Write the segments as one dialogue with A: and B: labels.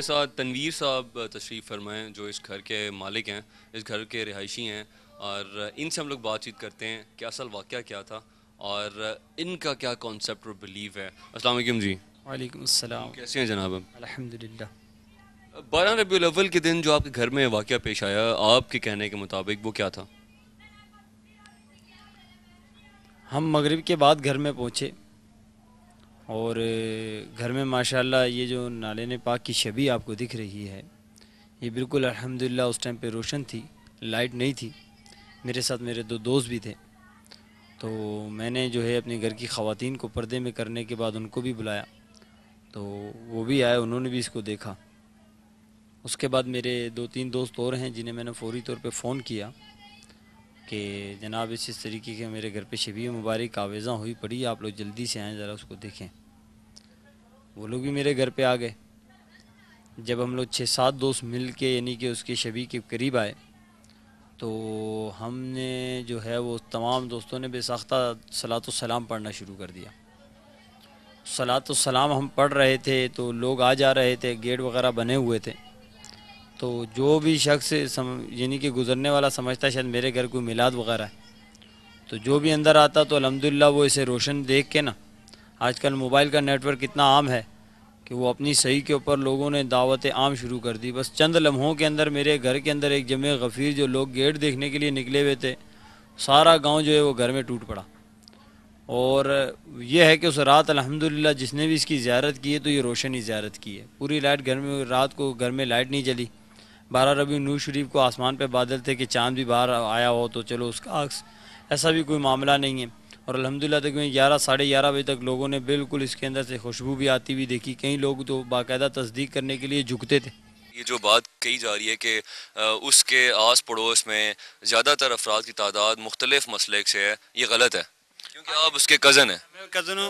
A: मेरे साथ तनवीर साहब तशरीफ़ फरमाएँ जो इस घर के मालिक हैं इस घर के रिहायशी हैं और इनसे हम लोग बातचीत करते हैं कि असल वाक़ क्या था और इनका क्या कॉन्सेप्ट और बिलीव है। वालेकुम जी।
B: वालेकुम अस्सलाम।
A: कैसे हैं जनाब?
B: अल्हम्दुलिल्लाह।
A: बारह रबी अव्वल के दिन जो आपके घर में वाक़ पेश आया आपके कहने के मुताबिक वो क्या था?
B: हम मगरिब के बाद घर में पहुँचे। और घर में माशाल्लाह ये जो नाले ने पाक की छवि आपको दिख रही है, ये बिल्कुल अल्हम्दुलिल्लाह उस टाइम पे रोशन थी, लाइट नहीं थी। मेरे साथ मेरे दो दोस्त भी थे। तो मैंने जो है अपने घर की ख़वातीन को पर्दे में करने के बाद उनको भी बुलाया। तो वो भी आए, उन्होंने भी इसको देखा। उसके बाद मेरे दो तीन दोस्त और हैं, जिन्हें मैंने फौरी तौर पे फ़ोन किया कि, जनाब, इस तरीके के मेरे घर पे शबी मुबारक आवेज़ा हुई पड़ी आप लोग जल्दी से आएँ, ज़रा उसको देखें। वो लोग भी मेरे घर पे आ गए। जब हम लोग छः सात दोस्त मिल के यानी कि उसके शबी के करीब आए तो हमने जो है वो तमाम दोस्तों ने बेसाख्ता सलात सलाम पढ़ना शुरू कर दिया। सलात सलाम हम पढ़ रहे थे तो लोग आ जा रहे थे, गेट वगैरह बने हुए थे। तो जो भी शख्स यानी कि गुज़रने वाला समझता शायद मेरे घर कोई मिलाद वगैरह है। तो जो भी अंदर आता तो अलहमदिल्ला वो इसे रोशन देख के ना आजकल मोबाइल का नेटवर्क इतना आम है कि वो अपनी सही के ऊपर लोगों ने दावत आम शुरू कर दी। बस चंद लम्हों के अंदर मेरे घर के अंदर एक जमे गफ़ीर जो लोग गेट देखने के लिए निकले हुए थे, सारा गाँव जो है वो घर में टूट पड़ा। और यह है कि उस रात अल्हम्दुलिल्लाह जिसने भी इसकी ज़्यारत की है तो ये रोशन ही ज़्यारत की है। पूरी लाइट घर में, रात को घर में लाइट नहीं जली। बारह रबी नूर शरीफ को आसमान पर बादल थे कि चाँद भी बाहर आया हो तो चलो उसका अक्स, ऐसा भी कोई मामला नहीं है। और अलहमदिल्ला तकरीबन ग्यारह साढ़े ग्यारह बजे तक लोगों ने बिल्कुल इसके अंदर से खुशबू भी आती हुई देखी। कई लोग तो बाकायदा तस्दीक करने के लिए झुकते थे।
A: ये जो बात कही जा रही है कि उसके आस पड़ोस में ज़्यादातर अफराद की तादाद मुख्तलिफ़ मसले से है ये गलत है। क्योंकि आप उसके कज़न हैं।
C: कज़न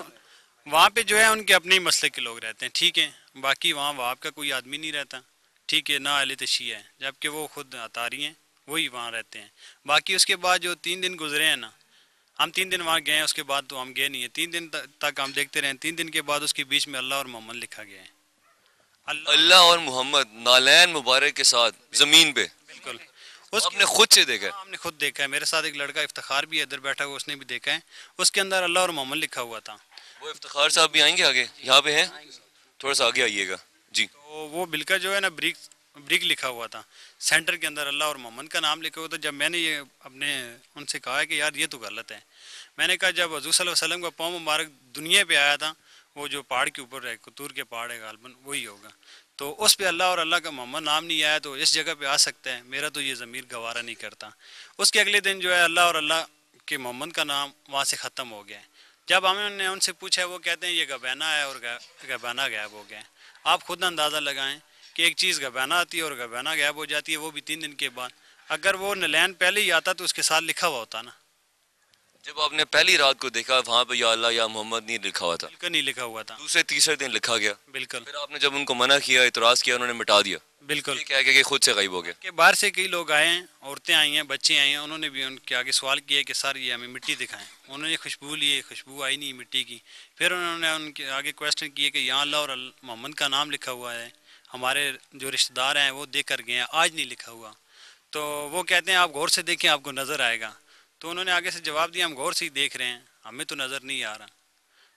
C: वहाँ पे जो है उनके अपने ही मसले के लोग रहते हैं ठीक है? बाकी वहाँ वहाँ का कोई आदमी नहीं रहता। ठीक है ना अली तशी है जबकि वो खुद अतारी हैं वही वहाँ रहते हैं। बाकी उसके बाद जो तीन दिन गुजरे हैं ना हम तीन दिन वहाँ गए हैं उसके बाद तो हम गए नहीं है। तीन दिन तक हम देखते रहे तीन दिन के बाद उसके बीच में अल्लाह और मोहम्मद लिखा गया है।
A: अल्लाह और मोहम्मद नालैन मुबारक के साथ ज़मीन पे।
C: बिल्कुल।
A: उसने खुद से देखा है।
C: हाँ, हमने खुद देखा है। मेरे साथ एक लड़का इफ्तार भी है इधर बैठा हुआ उसने भी देखा है। उसके अंदर अल्लाह और मोहम्मद लिखा हुआ था।
A: वो इफ्तार साहब भी आएँगे आगे? यहाँ पे हैं? थोड़ा सा आगे आइएगा। जी।
C: तो वो बिल्कुल जो है ना ब्रिक ब्रिक लिखा हुआ था। सेंटर के अंदर अल्लाह और मोहम्मद का नाम लिखा हुआ था। जब मैंने ये अपने, उनसे कहा है कि यार ये तो गलत है। मैंने कहा, जब हजू वसलम का पौ मुबारक दुनिया पे आया था, वो जो पहाड़ के ऊपर है कतूर के पहाड़ है गालबन, वही होगा। तो उस पर अल्लाह और अल्लाह का मोहम्मद नाम नहीं आया तो इस जगह पे आ सकता है। मेरा तो ये ज़मीर गवारा नहीं करता। उसके अगले दिन जो है अल्लाह और अल्लाह के मोहम्मद का नाम वहाँ से ख़त्म हो गया जब हमने उनसे पूछा, वो कहते हैं, ये गबैना है और गबैना गायब हो गया आप खुद अंदाज़ा लगाएँ कि एक चीज़ गबैना आती है और गबैना गायब हो जाती है वो भी तीन दिन के बाद। अगर वो नलैन पहले ही आता तो उसके साथ लिखा हुआ होता ना।
A: जब आपने पहली रात को देखा वहाँ पे या अल्लाह या मोहम्मद नहीं लिखा हुआ था।
C: बिल्कुल नहीं लिखा हुआ था।
A: दूसरे तीसरे दिन लिखा गया।
C: बिल्कुल।
A: फिर आपने जब उनको मना किया इतराज़ किया उन्होंने मिटा दिया।
C: बिल्कुल।
A: क्या कि खुद से गायब हो गया।
C: कि बाहर से कई लोग आए हैं औरतें आई हैं बच्चे आए हैं उन्होंने भी उनके आगे सवाल किया कि सर ये हमें मिट्टी दिखाएँ। उन्होंने खुशबू लिए खुशबू आई नहीं मिट्टी की। फिर उन्होंने उनके आगे क्वेश्चन किए कि यहाँ अल्लाह और मोहम्मद का नाम लिखा हुआ है। हमारे जो रिश्तेदार हैं, वो देख कर गए हैं। आज नहीं लिखा हुआ। तो वो कहते हैं, आप गौर से देखें, आपको नज़र आएगा। तो उन्होंने आगे से जवाब दिया, हम गौर से ही देख रहे हैं। हमें तो नज़र नहीं आ रहा।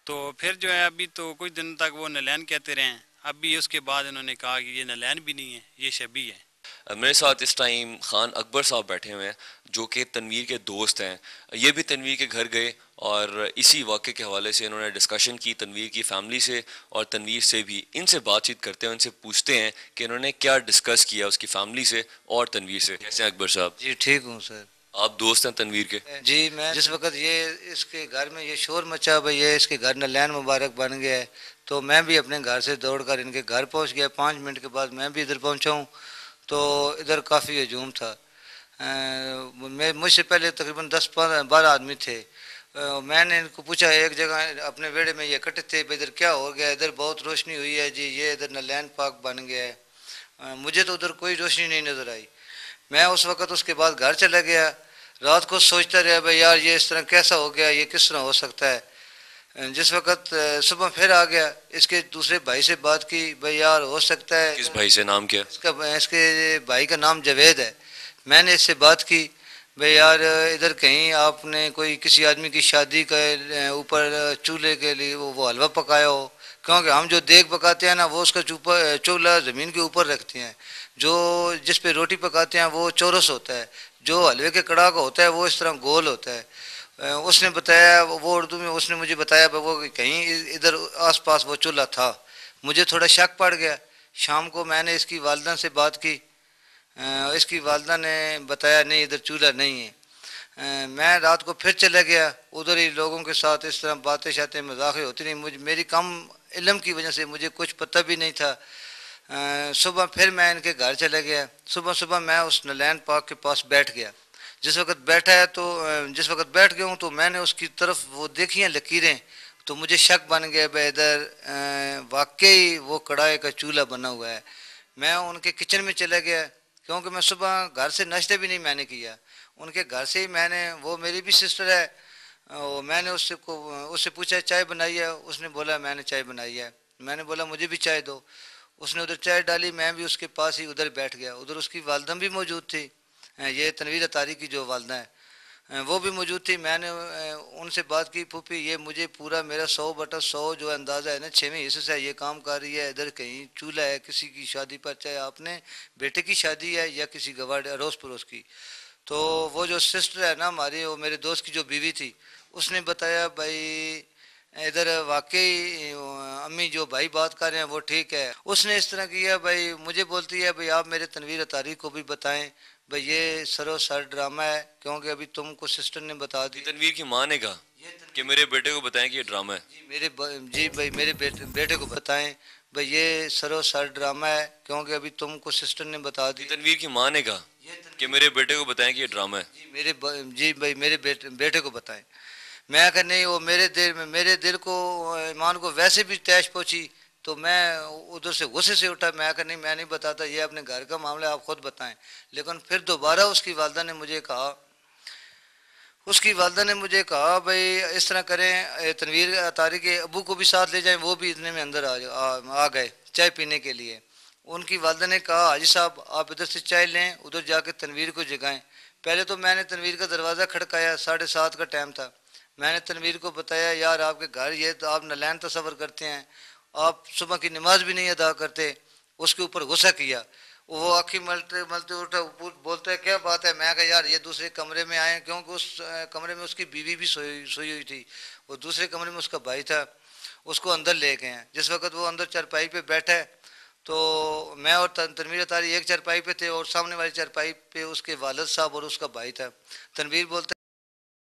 C: तो फिर जो है, अभी तो कुछ दिन तक वो नलैन कहते रहे अब भी उसके बाद इन्होंने कहा कि ये नलैन भी नहीं है, ये शबी है।
A: मेरे साथ इस टाइम खान अकबर साहब बैठे हुए हैं जो कि तनवीर के दोस्त हैं। ये भी तनवीर के घर गए और इसी वाक़े के हवाले से इन्होंने डिस्कशन की तनवीर की फैमिली से और तनवीर से भी। इनसे बातचीत करते हैं उनसे पूछते हैं कि इन्होंने क्या डिस्कस किया उसकी फैमिली से और तनवीर से। कैसे अकबर साहब?
D: जी ठीक हूँ सर।
A: आप दोस्त हैं तनवीर के?
D: जी मैं जिस वक्त ये इसके घर में ये शोर मचा भाई ये इसके घर नलैन मुबारक बन गया है तो मैं भी अपने घर से दौड़कर इनके घर पहुँच गया। पाँच मिनट के बाद मैं भी इधर पहुँचा हूँ। तो इधर काफ़ी हजूम था। मैं मुझसे पहले तकरीबन दस पंद्रह, बारह आदमी थे। मैंने इनको पूछा, एक जगह अपने वेड़े में ये इकट्ठे थे, इधर क्या हो गया? इधर बहुत रोशनी हुई है जी, ये इधर नलैन पार्क बन गया है। मुझे तो उधर कोई रोशनी नहीं नज़र आई। मैं उस वक़्त उसके बाद घर चला गया। रात को सोचता रहा, भाई यार, ये इस तरह कैसा हो गया? ये किस तरह हो सकता है? जिस वक्त सुबह फिर आ गया इसके दूसरे भाई से बात की भाई यार हो सकता है
A: किस भाई से नाम क्या?
D: इसका इसके भाई का नाम जावेद है। मैंने इससे बात की भाई यार इधर कहीं आपने कोई किसी आदमी की शादी के ऊपर चूल्हे के लिए वो, वो हलवा पकाया हो? क्योंकि हम जो देख पकाते हैं ना वो उसका चूपा चूल्हा ज़मीन के ऊपर रखते हैं। जो जिस पे रोटी पकाते हैं वो चौरस होता है। जो हलवे के कड़ा का होता है वो इस तरह गोल होता है। उसने बताया, वो उर्दू में उसने मुझे बताया, वो कहीं इधर आसपास वो चूल्हा था। मुझे थोड़ा शक पड़ गया। शाम को मैंने इसकी वालदा से बात की। इसकी वालदा ने बताया, नहीं, इधर चूल्हा नहीं है। मैं रात को फिर चला गया। उधर ही लोगों के साथ इस तरह बातें शातें मज़ाक होती नहीं मुझे, मेरी कम इलम की वजह से मुझे कुछ पता भी नहीं था। सुबह फिर मैं इनके घर चला गया। सुबह सुबह मैं उस नलैन पार्क के पास बैठ गया। जिस वक्त बैठा है तो जिस वक्त बैठ गया हूँ तो मैंने उसकी तरफ़ वो देखी हैं लकीरें। तो मुझे शक बन गया भाई इधर वाकई वो कढ़ाई का चूल्हा बना हुआ है। मैं उनके किचन में चला गया, क्योंकि मैं सुबह घर से नाश्ते भी नहीं मैंने किया। उनके घर से ही मैंने, वो मेरी भी सिस्टर है वो मैंने उससे को, उससे पूछा, चाय बनाई है? उसने बोला, मैंने चाय बनाई है। मैंने बोला, मुझे भी चाय दो। उसने उधर चाय डाली, मैं भी उसके पास ही उधर बैठ गया। उधर उसकी वालदम भी मौजूद थी। ये तनवीर तारी की जो वालदा है वो भी मौजूद थी। मैंने उनसे बात की पुपी ये मुझे पूरा मेरा सौ बटा सौ जो अंदाज़ा है ना, छवें हिस्से से ये काम कर रही है, इधर कहीं चूल्हा है, किसी की शादी पर, चाहे आपने बेटे की शादी है या किसी गवाड़ अड़ोस पड़ोस की। तो वो जो सिस्टर है ना हमारी, वो मेरे दोस्त की जो बीवी थी, उसने बताया, भाई, इधर वाकई अम्मी जो भाई बात कर रहे हैं, वो ठीक है। उसने इस तरह किया, भाई, मुझे बोलती है, भाई, आप मेरे तनवीर तारीख को भी बताएँ भाई ये सरो सर ड्रामा है क्योंकि अभी तुमको सिस्टर ने बता दी
A: तनवीर की माँ ने कहा कि मेरे बेटे को बताएँ कि ये ड्रामा है।
D: जी मेरे जी भाई मेरे बेटे बेटे को बताएँ। भाई ये सरो सर ड्रामा है क्योंकि अभी तुमको सिस्टर ने बता दी
A: तनवीर की माँ ने कहा कि मेरे बेटे को बताएँ कि ये ड्रामा है।
D: जी मेरे जी भाई मेरे बेटे बेटे को बताएँ। मैं अगर नहीं वो मेरे दिल में मेरे दिल को ईमान को वैसे भी तैश पहुँची तो मैं उधर से गुस्से से उठा मैं कहा नहीं मैं नहीं बताता ये अपने घर का मामला आप खुद बताएँ। लेकिन फिर दोबारा उसकी वालदा ने मुझे कहा उसकी वालदा ने मुझे कहा भाई इस तरह करें तनवीर अतारी के अबू को भी साथ ले जाएँ वो भी इतने में अंदर आ, आ, आ गए चाय पीने के लिए। उनकी वालदा ने कहा हाजी साहब आप इधर से चाय लें उधर जाके तनवीर को जगाएँ। पहले तो मैंने तनवीर का दरवाज़ा खड़काया साढ़े सात का टाइम था। मैंने तनवीर को बताया यार आपके घर ये तो आप नलैन तस्वर करते हैं आप सुबह की नमाज़ भी नहीं अदा करते, उसके ऊपर गुस्सा किया। वो आखी मलते मलते उठा बोलते है, क्या बात है? मैं कहा, यार, ये दूसरे कमरे में आए क्योंकि उस कमरे में उसकी बीवी भी सोई सोई हुई थी। वो दूसरे कमरे में उसका भाई था, उसको अंदर ले गए हैं। जिस वक्त वो अंदर चरपाई पे बैठा है तो मैं और तनवीर तारी एक चरपाई पे थे और सामने वाली चरपाई पे उसके वालद साहब और उसका भाई था। तनवीर बोलता